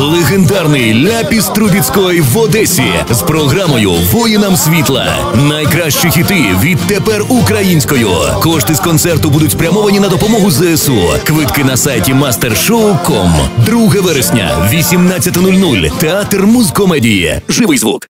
Легендарний Ляпіс Трубіцької в Одесі з програмою Воїнам світла. Найкращі хіти відтепер українською. Кошти з концерту будуть спрямовані на допомогу ЗСУ. Квитки на сайті mastershow.com. 2 вересня, 18.00. Театр музкомедії. Живий звук.